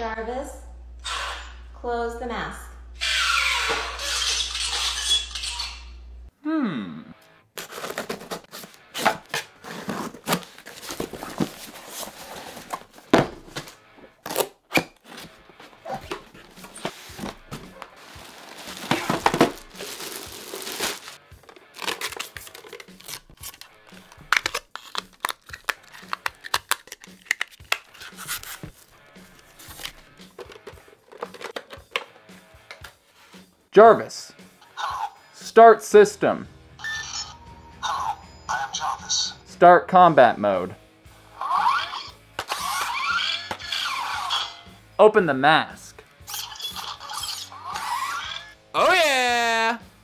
Jarvis, close the mask. Jarvis. Start system. Hello, I am Jarvis. Start combat mode. Open the mask.